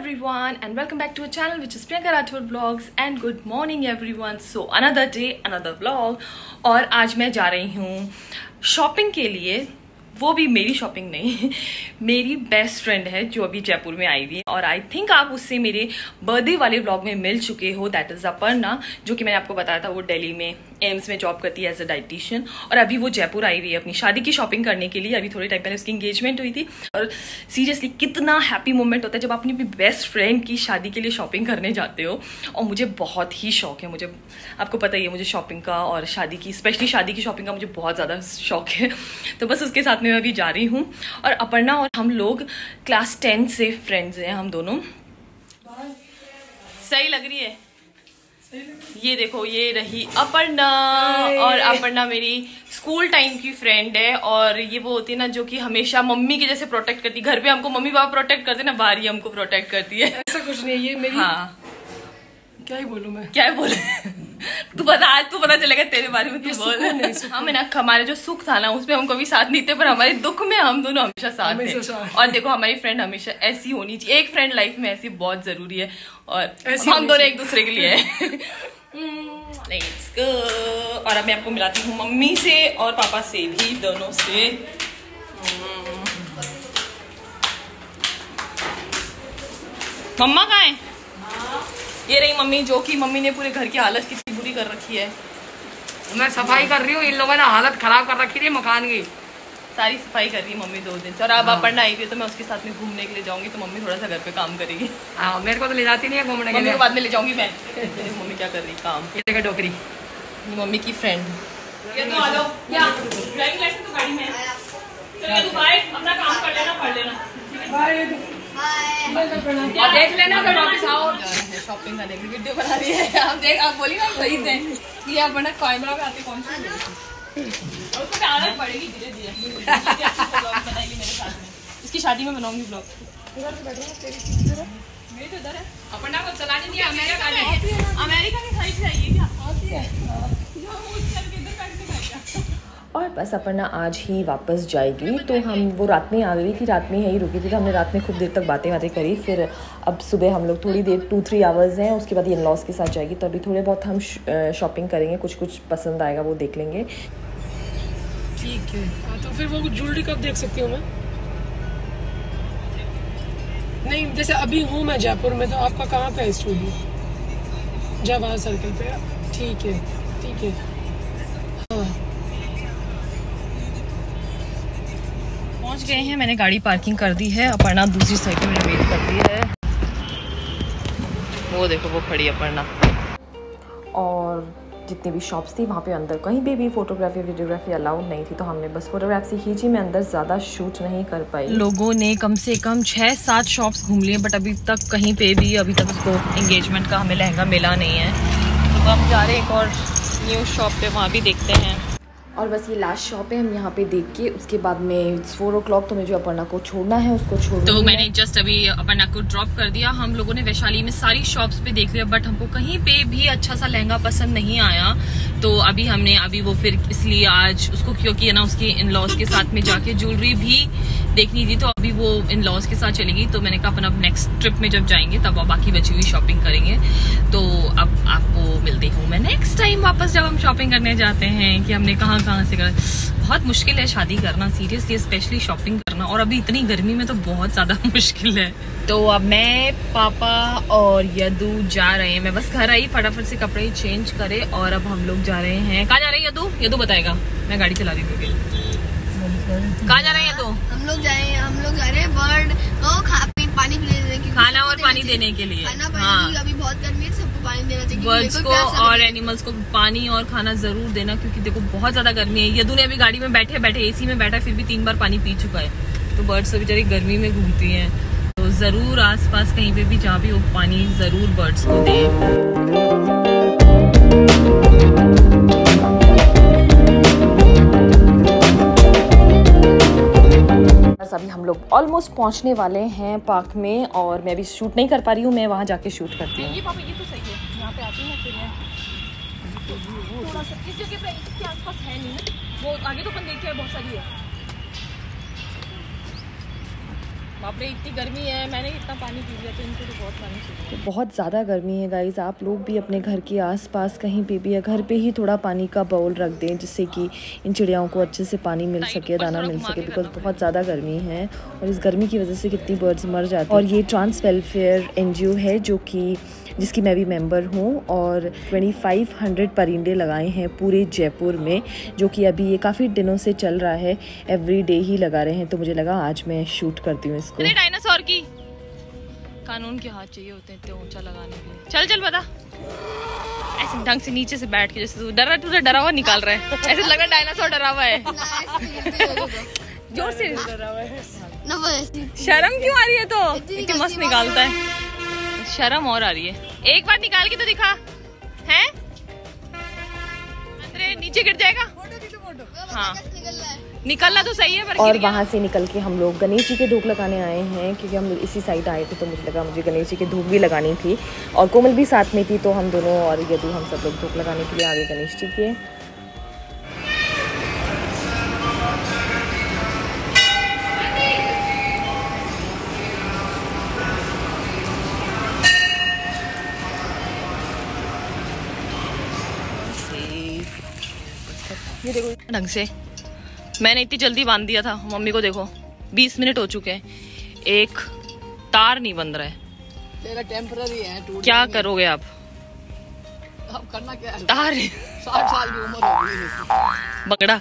everyone and welcome back to a channel which is Priyanka Rathod Vlogs and good morning everyone. So another day, another vlog और आज मैं जा रही हूँ shopping के लिए वो भी मेरी शॉपिंग नहीं मेरी बेस्ट फ्रेंड है जो अभी जयपुर में आई हुई है। और आई थिंक आप उससे मेरे बर्थडे वाले ब्लॉग में मिल चुके हो। दैट इज़ अपर्णा जो कि मैंने आपको बताया था वो दिल्ली में एम्स में जॉब करती है एज अ डाइटिशियन और अभी वो जयपुर आई हुई है अपनी शादी की शॉपिंग करने के लिए। अभी थोड़े टाइम पहले उसकी इंगेजमेंट हुई थी। और सीरियसली कितना हैप्पी मोमेंट होता है जब आप अपनी बेस्ट फ्रेंड की शादी के लिए शॉपिंग करने जाते हो। और मुझे बहुत ही शौक है। मुझे, आपको पता ही है मुझे शॉपिंग का और शादी की स्पेशली शादी की शॉपिंग का मुझे बहुत ज़्यादा शौक है। तो बस उसके साथ में मैं अभी जा रही हूँ और अपर्णा और हम लोग क्लास टेन से फ्रेंड्स हैं हम दोनों। सही लग रही है? ये देखो ये रही अपर्णा और अपर्णा मेरी स्कूल टाइम की फ्रेंड है और ये वो होती है ना जो कि हमेशा मम्मी के जैसे प्रोटेक्ट करती घर पे हमको मम्मी पापा प्रोटेक्ट करते ना बाहर ही हमको प्रोटेक्ट करती है। ऐसा कुछ नहीं है ये मेरी हाँ। क्या ही बोलूँ मैं? क्या है बोले? तू बता आज तू पता चलेगा तेरे बारे में तू बोल। हम है ना हमारे जो सुख था ना उसमें हम कभी साथ नहीं थे पर हमारे दुख में हम दोनों हमेशा साथ थे। और देखो हमारी फ्रेंड हमेशा ऐसी होनी चाहिए। एक फ्रेंड लाइफ में ऐसी बहुत ज़रूरी है और हम दोनों एक दूसरे के लिए है। और अब मैं आपको मिलाती हूँ मम्मी से और पापा से भी दोनों से। हम्म। मम्मा कहाँ है? ये रही मम्मी जो कि मम्मी ने पूरे घर की हालत कितनी बुरी कर रखी है। मैं सफ़ाई कर रही हूँ इन लोगों ने हालत खराब कर रखी थी मकान की। सारी सफ़ाई कर रही है मम्मी दो दिन से। और अब आप पढ़ना आई हुई तो मैं उसके साथ में घूमने के लिए जाऊँगी तो मम्मी थोड़ा सा घर पे काम करेगी। हाँ मेरे को तो ले जाती नहीं है घूमने के लिए। बाद में ले जाऊँगी मैं। मम्मी क्या कर रही है काम। ये देखो टोकरी। मम्मी की फ्रेंड ये तो आ जाओ। क्या? ड्राइविंग लाइसेंस तो गाड़ी में है। चलो तू बाय अपना काम कर लेना पढ़ लेना। और देख लेना फिर वापस आओ। शॉपिंग करने की वीडियो बना रही है। आप देख आप बोली ना सही से। ये आप बना कैमरा आते कौन सा और उसको आदत पड़ेगी धीरे धीरे। बनाएगी मेरे साथ में। इसकी शादी में बनाऊँगी ब्लॉग मेरी तो इधर है। अपना को चलानी नहीं है अमेरिका में अमेरिका की से आई है। क्या और बस अपना आज ही वापस जाएगी। तो हम वो रात में आ गई थी रात में यहीं रुकी थी तो हमने रात में खूब देर तक बातें बातें करी। फिर अब सुबह हम लोग थोड़ी देर टू थ्री आवर्स हैं उसके बाद इन लॉस के साथ जाएगी। तो अभी थोड़े बहुत हम शॉपिंग करेंगे कुछ कुछ पसंद आएगा वो देख लेंगे। ठीक है। हाँ, तो फिर वो ज्वेलरी कब देख सकती हूँ मैं? नहीं जैसे अभी हूँ मैं जयपुर में तो आपका कहाँ पे है स्टूडियो जवाहर सर्कल पे। ठीक है ठीक हाँ। पहुँच गए हैं। मैंने गाड़ी पार्किंग कर दी है। अपर्णा दूसरी साइड में वेट कर दी है। वो देखो वो खड़ी अपर्णा। और जितनी भी शॉप्स थी वहाँ पे अंदर कहीं पे भी फोटोग्राफी वीडियोग्राफी अलाउड नहीं थी तो हमने बस फोटोग्राफी खींची मैं अंदर ज़्यादा शूट नहीं कर पाई। लोगों ने कम से कम छः सात शॉप्स घूम लिए बट अभी तक कहीं पे भी अभी तक उसको एंगेजमेंट का हमें लहंगा मिला नहीं है। तो हम जा रहे हैं एक और न्यू शॉप पे वहाँ भी देखते हैं। और बस ये लास्ट शॉप है हम यहाँ पे देख के उसके बाद में फोर ओ क्लॉक तो मुझे अपर्णा को छोड़ना है उसको छोड़ तो मैंने जस्ट अभी अपर्णा को ड्रॉप कर दिया। हम लोगों ने वैशाली में सारी शॉप्स पे देख लिया बट हमको कहीं पे भी अच्छा सा लहंगा पसंद नहीं आया। तो अभी हमने अभी वो फिर इसलिए आज उसको क्योंकि है ना उसके इन लॉज के साथ में जाके ज्वेलरी भी देखनी थी तो अभी वो इन लॉज के साथ चलेगी तो मैंने कहा अपन अब नेक्स्ट ट्रिप में जब जाएँगे तब बाकी बची हुई शॉपिंग करेंगे। तो टाइम वापस जब हम शॉपिंग करने जाते हैं कि हमने कहाँ कहाँ से कर बहुत मुश्किल है शादी करना सीरियसली स्पेशली शॉपिंग करना। और अभी इतनी गर्मी में तो बहुत ज़्यादा मुश्किल है। तो अब मैं, पापा और यदू जा रहे हैं। मैं बस घर आई, फटाफट से कपड़े चेंज करे और अब हम लोग जा रहे हैं। कहाँ जा रहे हैं यदू? यदू बताएगा। मैं गाड़ी चला रही हूँ कहाँ जा रहे हैं यदू? हम लोग जाए हम लोग जा रहे हैं बर्ड को खा पी पानी पिलाने क्योंकि खाना और पानी देने के लिए। खाना पानी हाँ। अभी बहुत गर्मी है सबको पानी देना चाहिए बर्ड्स को और एनिमल्स को पानी और खाना ज़रूर देना क्योंकि देखो बहुत ज़्यादा गर्मी है। यदू ने अभी गाड़ी में बैठे बैठे एसी में बैठा फिर भी तीन बार पानी पी चुका है। तो बर्ड्स तो बेचारी गर्मी में घूमती है। तो ज़रूर आसपास कहीं पे भी जहाँ भी हो पानी ज़रूर बर्ड्स को दे। बस अभी हम लोग ऑलमोस्ट पहुँचने वाले हैं पार्क में और मैं अभी शूट नहीं कर पा रही हूँ, मैं वहाँ जाके शूट करती हूँ। ये पापा, ये तो सही है। यहाँ पे आती है थोड़ा सा, इस जगह पे, इसके आसपास है नहीं। वो आगे तो अपन देख के बहुत सारी है। बाप रे इतनी गर्मी है मैंने इतना पानी पी लिया तो इनको तो बहुत पानी चाहिए। तो बहुत ज़्यादा गर्मी है गाइज़ आप लोग भी अपने घर के आसपास कहीं पे भी या घर पे ही थोड़ा पानी का बाउल रख दें जिससे कि इन चिड़ियाओं को अच्छे से पानी मिल सके दाना मिल सके बिकॉज़ बहुत ज़्यादा गर्मी है और इस गर्मी की वजह से कितनी बर्ड्स मर जाते हैं। और ये ट्रांस वेलफेयर एनजीओ है जो कि जिसकी मैं भी मेंबर हूँ और 2500 परिंदे लगाए हैं पूरे जयपुर में जो कि अभी ये काफ़ी दिनों से चल रहा है एवरी डे ही लगा रहे हैं तो मुझे लगा आज मैं शूट करती हूँ इसको। डायनासोर की। कानून के हाथ चाहिए होते हैं इतने ऊँचा लगाने के लिए। चल चल बता। ऐसे ढंग से नीचे से बैठ के जैसे तू डर रहा तू डरा हुआ निकाल रहा है। ऐसे लग रहा डायनासोर डरा हुआ है। ज़ोर से। शर्म क्यों आ रही है तो? मस्त निकालता है। शर्म और आ रही है। एक बार निकाल के तो दिखा। हैं? अरे नीचे गिर जाएगा। हाँ। निकलना तो सही है पर और वहाँ से निकल के हम लोग गणेश जी के धूप लगाने आए हैं क्योंकि हम इसी साइड आए थे तो मुझे लगा मुझे गणेश जी के धूप भी लगानी थी। और कोमल भी साथ में थी तो हम दोनों और यदि हम सब लोग धूप लगाने के लिए आगे गणेश जी के ये देखो। ढंग से। मैंने इतनी जल्दी बाँध दिया था। मम्मी को देखो। बीस मिनट हो चुके हैं। एक तार नहीं बंध रहा है। तेरा टेम्पररी है क्या करोगे आप? अब करना क्या है? तार। साठ साल की उम्र हो गई बंगड़ा।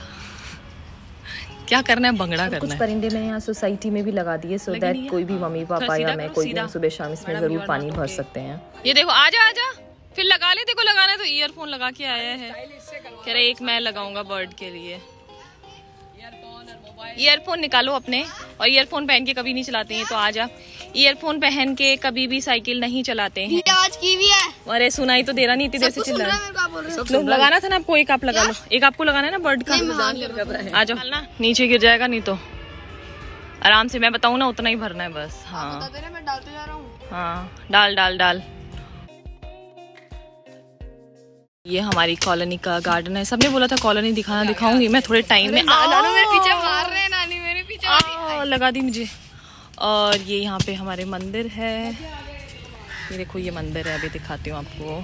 क्या करना है? बंगड़ा कुछ करना है। परिंदे मैंने यहाँ सोसाइटी में भी लगा दिए सो दैट कोई भी मम्मी पापा या मैं कोई भी सुबह शाम इसमें ज़रूर पानी भर सकते हैं। ये देखो आजा आजा। फिर लगा ले देखो लगाना है तो ईयरफोन लगा के आया है। कह रहे एक मैं लगाऊँगा बर्ड के लिए। ईयरफोन निकालो अपने और ईयरफोन पहन के कभी नहीं चलाते हैं तो आजा ईयरफोन पहन के कभी भी साइकिल नहीं चलाते हैं। ये आवाज़ की भी है। अरे सुनाई तो दे रहा नहीं इतनी देर से चिल्ला रहा रहा है। मेरे को आप बोल रहे हो? है। लो, लगाना था ना आपको एक आप लगा लो। एक आपको लगाना है ना बर्ड का? आ जाओ। ना नीचे गिर जाएगा नहीं तो। आराम से मैं बताऊँ ना उतना ही भरना है बस। हाँ। बता दे रहे मैं डालते जा रहा हूँ। हाँ डाल डाल डाल। ये हमारी कॉलोनी का गार्डन है। सबने बोला था कॉलोनी दिखाना दिखाऊँगी। मैं थोड़े टाइम में नानू मेरे पीछे मार रहे हैं नानी मेरे पीछे आ, लगा दी मुझे। और ये यहाँ पे हमारे मंदिर है। ये देखो ये मंदिर है। अभी दिखाती हूँ आपको।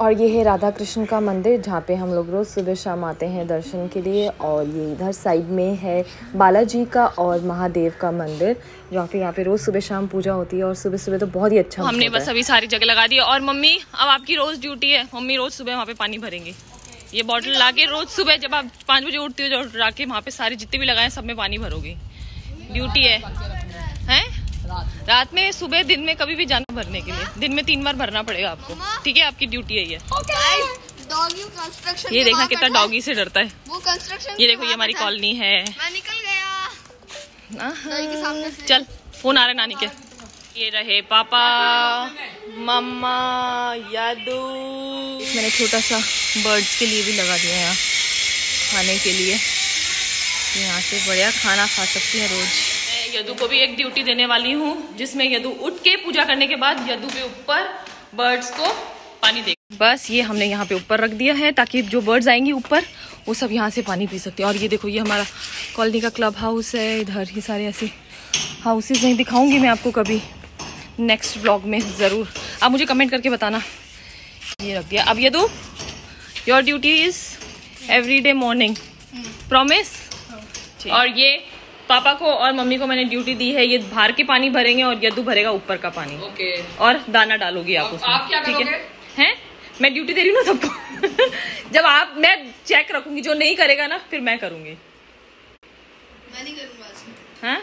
और ये है राधा कृष्ण का मंदिर जहाँ पे हम लोग रोज़ सुबह शाम आते हैं दर्शन के लिए और ये इधर साइड में है बालाजी का और महादेव का मंदिर जहाँ पे यहाँ पे रोज़ सुबह शाम पूजा होती है और सुबह सुबह तो बहुत ही अच्छा हमने बस अभी सारी जगह लगा दी और मम्मी अब आपकी रोज ड्यूटी है। मम्मी रोज सुबह वहाँ पे पानी भरेंगे। ये बॉटल ला के रोज सुबह जब आप पाँच बजे उठती हो जो लाके वहाँ पे सारे जितने भी लगाए सब में पानी भरोगे। ड्यूटी है। हैं? रात में सुबह दिन में कभी भी जाना भरने के लिए। दिन में तीन बार भरना पड़ेगा आपको। ठीक है आपकी ड्यूटी है। ये डॉगी कंस्ट्रक्शन ये देखना कितना डॉगी से डरता है। वो कंस्ट्रक्शन ये देखो ये हमारी कॉलोनी है। मैं निकल गया। आहा। के सामने से। चल फ़ोन आ रहा है नानी के। ये रहे पापा। मम्मा यादू। मैंने छोटा सा बर्ड्स के लिए भी लगा दिया है यहाँ खाने के लिए। यहाँ से बढ़िया खाना खा सकती हैं रोज। यदू को भी एक ड्यूटी देने वाली हूँ जिसमें यदु उठ के पूजा करने के बाद यदू के ऊपर बर्ड्स को पानी दे। बस ये हमने यहाँ पे ऊपर रख दिया है ताकि जो बर्ड्स आएँगी ऊपर वो सब यहाँ से पानी पी सकते हैं। और ये देखो ये हमारा कॉलोनी का क्लब हाउस है इधर ही सारे ऐसे हाउसेज नहीं दिखाऊँगी मैं आपको कभी। नेक्स्ट ब्लॉग में ज़रूर। आप मुझे कमेंट करके बताना। ये रख दिया। अब ये do your duty is every day morning promise और ये पापा को और मम्मी को मैंने ड्यूटी दी है ये बाहर के पानी भरेंगे और यदू भरेगा ऊपर का पानी। ओके। और दाना डालोगी आप उसमें। ठीक है? करोगे? हैं? मैं ड्यूटी दे रही हूँ ना सबको। जब आप मैं चेक रखूँगी जो नहीं करेगा ना फिर मैं करूँगी। मैं नहीं करूँगा आज। हाँ?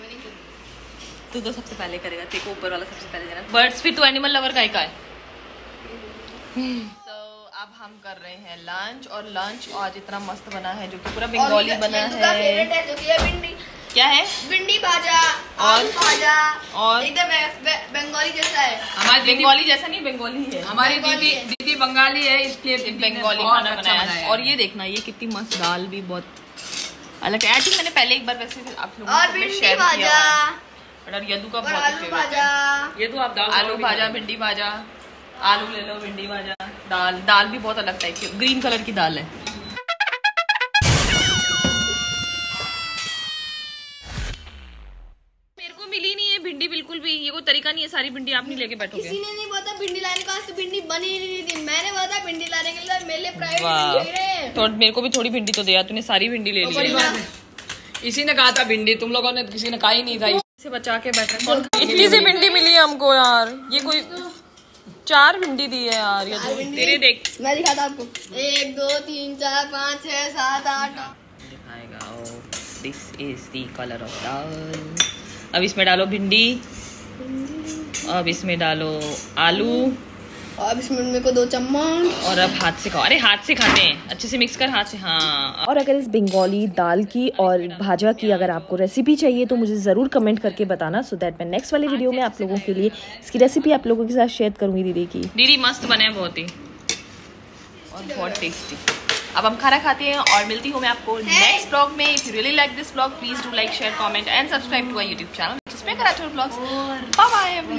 मैं नहीं करूँगा। तू तो सबसे पहले करेगा तेरे को ऊपर वाला सबसे पहले देना। बर्ड्स फिर तू एनिमल लवर का ही का है। तो अब हम कर रहे हैं लंच और लंच आज इतना मस्त बना है जो कि पूरा बंगाली बना है। फेवरेट है जो कि है भिंडी। क्या है? भिंडी भाजा और? आलू भाजा। और? एकदम बंगाली जैसा है। हमारी बंगाली जैसा नहीं बंगाली है। हमारी दीदी दीदी बंगाली है इसलिए बंगाली खाना अच्छा बनाया बनाया और ये देखना ये कितनी मस्त दाल भी बहुत अलग है। आई थिंक मैंने पहले एक बार वैसे आप लोगों और को भिंडी शेयर किया भाजा। हुआ है। और यदू का बहुत आलू फेवरेट है। ये तो आप दाल आलू भाजा भिंडी भाजा आलू ले लो भिंडी भाजा। दाल दाल भी बहुत अलग टाइप की ग्रीन कलर की दाल है। मेरे को मिली नहीं है भिंडी बिल्कुल भी ये कोई तरीका नहीं है सारी भिंडी आप नहीं लेके बैठोगे। किसी ने नहीं बोला भिंडी लाने के तो भिंडी बनी ही नहीं थी मैंने बोला भिंडी लाने के लिए मेरे प्राइवेट तो मेरे को भी थोड़ी भिंडी तो दिया तूने सारी भिंडी ले तो ली इसी ने कहा था भिंडी तुम लोगों ने तो किसी ने कहा ही नहीं था। इसे बचा के बैठा इतनी सी भिंडी मिली हमको यार ये कोई चार भिंडी दी है यार ये तो। तेरे देख। मैं दिखाता आपको। एक दो तीन चार पाँच छः सात आठ। दिखाएगा। This is the colour of dal अब इसमें डालो भिंडी। अब इसमें डालो आलू। अब इसमें मेरे को दो चम्मच। और अब हाथ से खाओ अरे हाथ से खाते हैं। अच्छे से मिक्स कर हाथ से। हाँ। और अगर इस बंगाली दाल की और भाजा की अगर आपको रेसिपी चाहिए तो मुझे ज़रूर कमेंट करके बताना सो दैट मैं नेक्स्ट वाली वीडियो में आप लोगों के लिए इसकी रेसिपी आप लोगों के साथ शेयर करूँगी दीदी की। दीदी मस्त बने बहुत ही। और बहुत टेस्टी अब हम खाना खाते हैं और मिलती हूँ मैं आपको नेक्स्ट ब्लॉग में। If you really like this blog please do like share comment and subscribe to our YouTube channel which is blogs bye bye